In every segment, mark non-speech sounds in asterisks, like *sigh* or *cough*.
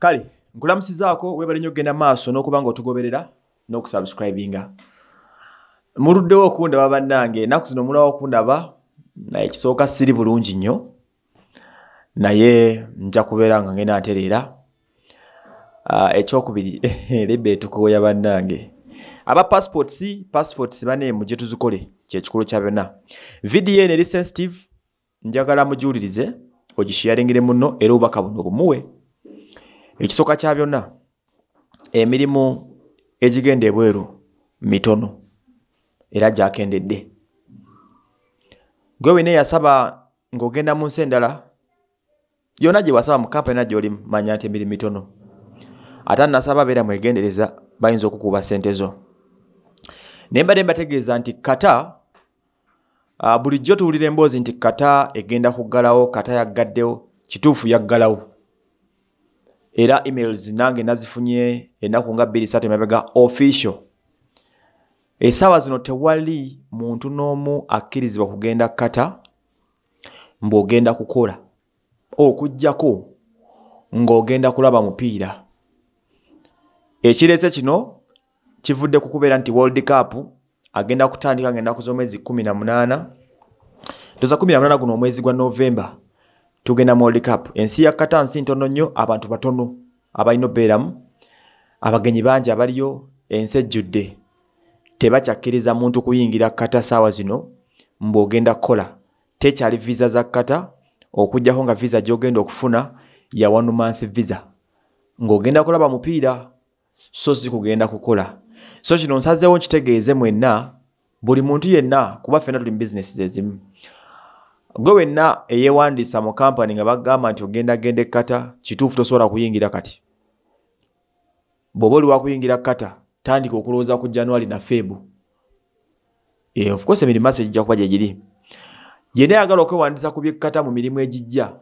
kale nkulamusizaako webale nnyo okgenda maaso n'okuba nga otugoberera n'okusubscribinga. Muluddewo okundaba bannange ennaku zino mulawo okundaba naye kisooka siri bulungi nnyo naye nja kubeera nga ngenda ntereera. Uh, ekyokubiri *laughs* lebba etukoya bannange. Aba passports passports baneemu gye tuzikole kyekikulu kya byonna. Vidiyo eno eri sensitive njagala mujuulirize ogishiyaringire muno era obubaka buno bumuwe ekisooka kya byonna emirimu egigenda ebweru mitono era gyakendedde. Gwe wena eyasaba ng'ogenda mu nsi endala yonna gye wasaba mu kampani na gy'oli manya nti emirimu mitono. Ate nasaba beera mwegendereza bayinza okukuba sente zo. Naye mbadde mbategeeza nti kata uh, bulijjo tuwulira emboozi nti kata egenda kuggalawo kata yaggaddewo kituufu yaggalawo era emails nange nazifunye ennaku nga bbiri satu emabega official. Essaawa zino tewali muntu n'omu akkirizibwa kugenda kata mbw'ogenda kukola okugjako ng'ogenda kulaba mupiira. Ekireese kino kivudde ku kubeera nti world cup agenda kutandika nga ennaku z'omwezi 18 toza 18 guno omwezi gwa novemba tugenda mu world cup. Ensi ya kata nsi ntono nnyo abantu batono abalina obeeramu abagenyi bangi abaliyo ensi ejjudde. Tebakyakkiriza muntu kuyingira kata saawa zino mbw'ogenda kukola tekyali visa za kata okugjako nga visa gy'ogenda okufuna ya one month visa. Ng'ogenda kulaba mupiira so si kugenda kukola. So kino nsazeewo nkitegeeze mwenna buli muntu yenna kuba ffenna tuli mu bizinesi ezimu gwe wenna eyeewandiisa mu kampani nga bagamba nti ogenda genda ekkata kituufu tosobola kuyingira kati. Bw'oba oli wakuyingira kata tandika okulowooza ku january na febu yeah, of course emirimu masa egijja kuba gyegiri yenna ayagala okwewandiisa ku byekkata mu mirimu egijja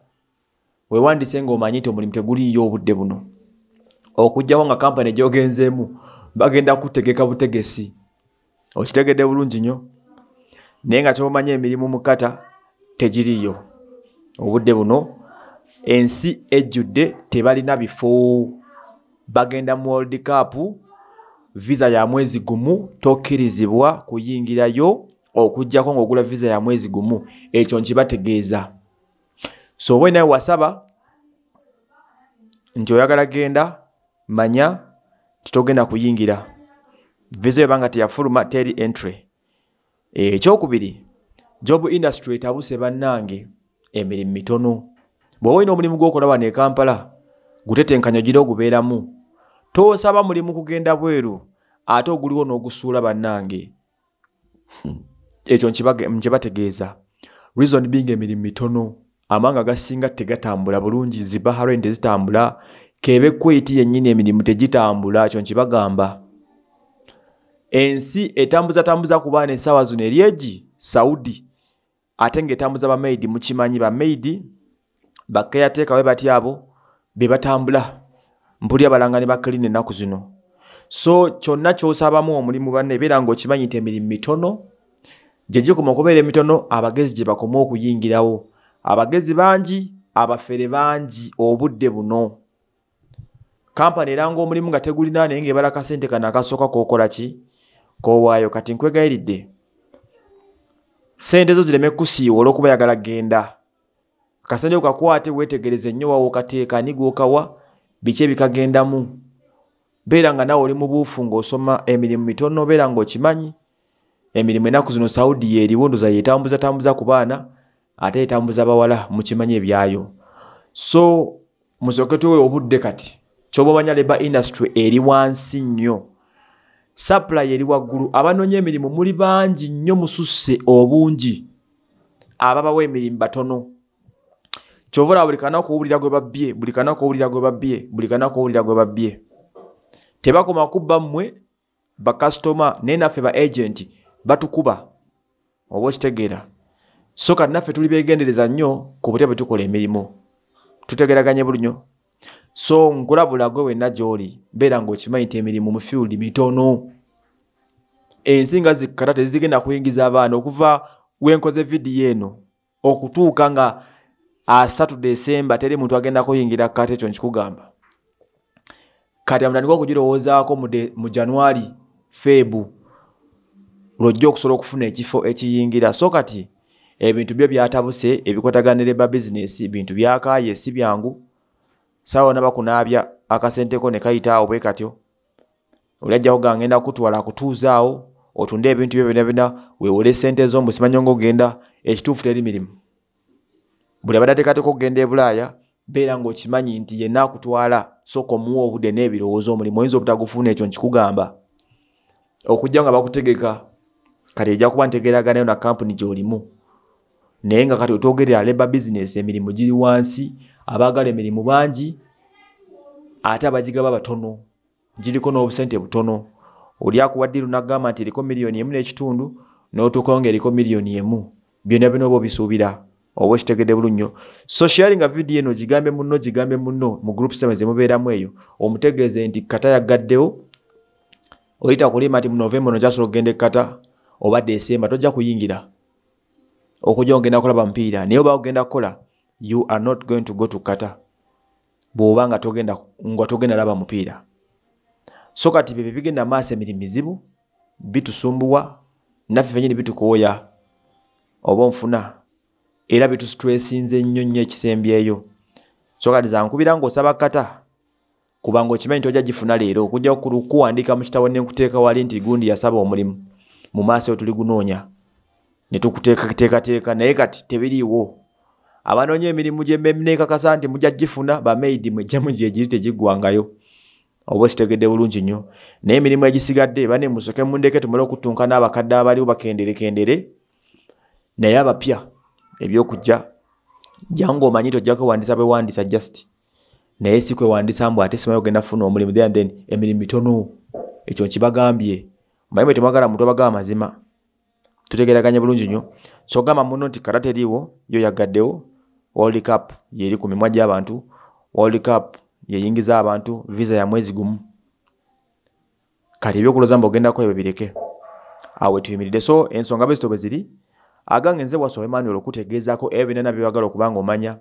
weewandiise ng'omanyi nti omulimu teguliiyo obudde buno. Okugjako nga kampani gyogenzeemu bagenda kutegeka butegesi. Okitegedde bulungi nnyo naye nga kyomanyi emirimu mu kata tegiriiyo. Obudde buno ensi ejjudde tebalina bifo. Bagenda mu world cup visa ya mwezi gumu tokkirizibwa kuyingirayo okugjako ng'ogula visa ya mwezi gumu. Ekyo nkibategeeza. So oba naye wasaba nti oyagala genda manya titogenda kuyingira. Visa yobanga teyafuluma teri entry. Ekyokubiri job industry etabuse bannange emirimu mitono. Bw'oba olina omulimu gw'okola wano e kampala gutetenkanya ogira ogubeeramu. Tosaba mulimu kugenda bweru ate oguliwo n'ogusuula bannange. Ekyo nkibategeeza reason being emirimu mitono. Amanga gasinga tegatambula bulungi zibaharwen tezitambula kebe kweti yennyini emirimu tegitambula kyo nkibagamba. Ensi etambuzatambuza ku baana essaawa zino eri egi? Saudi ate ng'etambuza bamaidi mukimanyi bamaidi bakayateeka we bati abo be batambula. Mpulya balanga ne bakirina ennaku zino. So kyonna kyosabamu omulimu banne ebeera ng'okimanyi nti emirimu mitono gye gikoma okubeera emitono abagezi gye bakoma okuyingirawo. Abagezi bangi abafere bangi obudde buno. Kampani eranga omulimu nga tegulina naye ngaebala kasente kano akasooka kokola ki? Kowaayo. Kati nkwegayiridde sente zo zireme kusiiwa olw'okuba yagala genda. Kasente okakwate weetegereze nnyo wawo okateeka ani gwokawa biki ebikagendamu? Beera nga nawe oli mu buufu ng'osoma emirimu mitono beera ng'okimanyi emirimu ennaku zino saudi yeeriwo ndoza yeetambuzatambuza ku baana ate yeetambuza bawala mukimanyi ebyayo. So musooke tuwe obudde kati kyoba omanya leba industry eri wansi nnyo supply eri waggulu. Abanoonya emirimu muli bangi nnyo mususse obungi. Ababawo emirimu batono. Kyova olaba buli kanaku owulira gwe babbye buli kanaku owulira gwe babbye buli kanaku owulira gwe babbye. Tebakoma kubba mmwe bakasitoma naye naffe ba agenti batukuba. Oba okitegeera? So kati naffe tuli beegendereza nnyo ku butya bwe tukola emirimu. Tutegeraganye bulunyo so nkulabula gwe wenna gy'oli beera ng'okimanyi nti emirimu mu field mitono. Ensi nga zikkata tezigenda kuyingiza abaana okuva wenkoze vidiyo eno okutuuka nga asatu desemba teri muntu agenda kuyingira kata ekyo nkikugamba. Kati amutandika okugirowoozaako mu januari feebu lwojja okusobola okufuna ekifo ekiyingira. So kati ebintu byo byatabuse ebikotaganire ba bizinesi bintu byakaaye si byangu saawa na bakunaabya akasenteko ne kayitaawo bwe katyo. Oli ajjako gangenda kutwala akutuuzaawo otunde ebintu byo byona byona weewole sente z'ombu simanyo ngaogenda ekituufu teri mirimu. Buli abadde ateekateeka okugenda e bulaaya beera ng'okimanyi nti yenna akutwala soka omuwa obudde n'ebirowoozo omulimu oyinza obutagufuna ekyo nkikugamba. Okujja nga bakutegeka kati ejja kuba ntegeeraganayo na kampuni gy'olimu naye nga kati otwogerera leba bizinesi emirimu giri wansi abaagala emirimu bangi ate abagigaba batono giriko n'obusente butono. Oli akuwaddiru nagamba nti eriko miliyoni emu n'ekitundu n'otuukawo ngaeriko miliyoni emu. Byonna byona oba obisuubira oba okitegedde bulunnyo so sharinga vidiyo eno gigambe munno gigambe munno mu group seme zemubeeramu eyo omutegeeze nti kata yagaddewo oyita kulima nti mu novemba ono kyasobola okugenda ekkata oba desemba tojja kuyingira okujja ogenda kulaba mupiira naye oba ogenda kukola you are not going to go to kata bw'oba nga togenda nga togenda laba mupiira. So kati byebyo bigenda maaso emirimu mizibu bitusumbuwa naffe fenyini bitukooya oba onfuna era bitusitresinze nnyo nnyo ekisembyeyo. So kati zankubira ngaosaba kata kubanga okimanyi tojja gifuna leero okujja kuwandiika mu kitabo nenkuteeka wali nti gundi yasaba omulimu mu maaso tuli gunoonya ne tukuteekateekateeka naye kati tebiriiwo. Abanoonya emirimu gyeneekakasa nti mujja gifuna bamaidi mwejjamu gyegiri tegiggwangayo oba okitegedde bulungi nnyo. Naye emirimu egisigadde bane musoke mundeke tumale okutunka n'abakadde abaliwo bakenderekendere naye abapya ebyokujja jangu omanyi tojja kwewandisa bwewandisa just. Naye si kwewandisa mbu ate simanyi ogenda kufuna omulimu then emirimu mitono. Ekyo nkibagambye. Manyi bwe temwagala muntu obagaba mazima tutegeraganye bulungi nnyo. So gamba muno nti kata teriiwo yo yagaddewo. World cup yeri ku mimwa gy'abantu. World cup yeyingiza abantu visa ya mwezi gumu. Kati ebyokuloza mbu ogendako ebyo bireke awe tuyimiridde. So ensonga bezito bwe ziri agange nze wasowa emmanuel okutegeezako ebyo byonna byebagala okuba nga omanya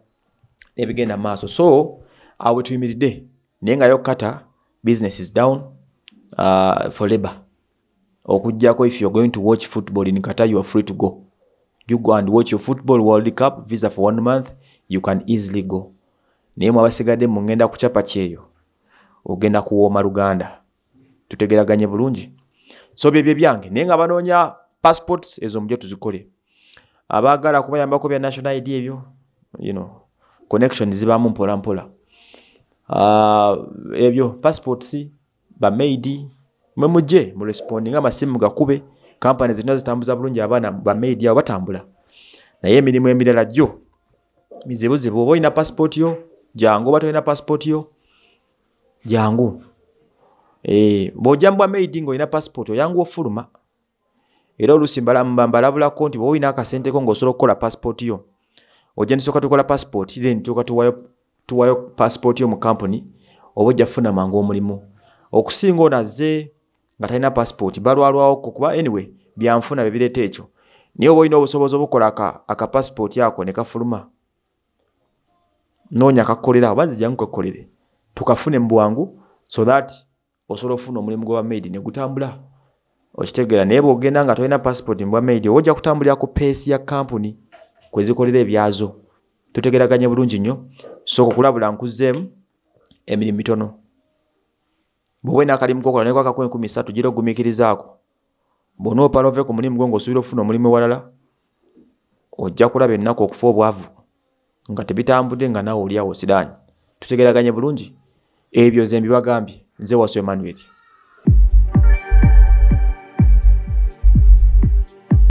ebigenda maaso. So awe tuyimiridde. Naye nga yo kata business is down uh, for labor okujjako if you're going to watch football in kata you are free to go. You go and watch your football world cup visa for one month you can easily go. Naye mwe abasigadde mugenda kucapa kyeyo ogenda kuwooma luganda tutegeraganye bulungi. So byebyo byange naye nga banoonya passports ezo mujjo tuzikole. Abaagala kubayambako bya national id ebyo you know, connection zibaamu mpola mpola. Uh, ebyo passports bamaidi mwe mujje murespondi nga amasimu gakube kampani zirina zitambuza bulungi abaana bamaidi abo batambula. Naye emirimu emirala gyo mizibuzibu oba olina passport yo? Jangu oba tolina passport yo? Jangu e, bwojambwa maidi ngaolina passport oyangu ofuluma. Era oluusi mbalabulako nti bwoba olina akasenteko ngaosobola okukola passport yo ojja nisooka tukola passport then tuka tuwayo passport yo mu kampuni oba ojja kufuna mangu omulimu. Okusinga onazze nga talina passport balwalwawoko kuba anyway byanfuna bebireeta ekyo. Naye oba olina obusobozi obukola aka passport ako ne kafuluma. Noonya kakukolera oba nze jangu kakukolere tukafune mu bwangu so that osobola okufuna omulimu gwa maidi ne gutambula. Okitegeera naye bwogenda nga tolina passport mu bwa maidi oba ojja kutambulira ku peesi ya kampuni kwezikolera ebyazo. Tutegeraganye bulungi nnyo sooka okulabula nkuzzeemu emirimu mitono bwoba olina akalimu kokola naye kwakaku enkumi satu gira ogumiikirizaako. Bw'onoopala ove ku mulimu gwo ng'osuubira okufuna omulimu ewalala ojja kulaba ennaku okufa obwavu nga tebitambudde nga naawe oliawo siraanyi tutegeraganye bulungi? Ebyo ze mbibagambye. Nze waso emmanueri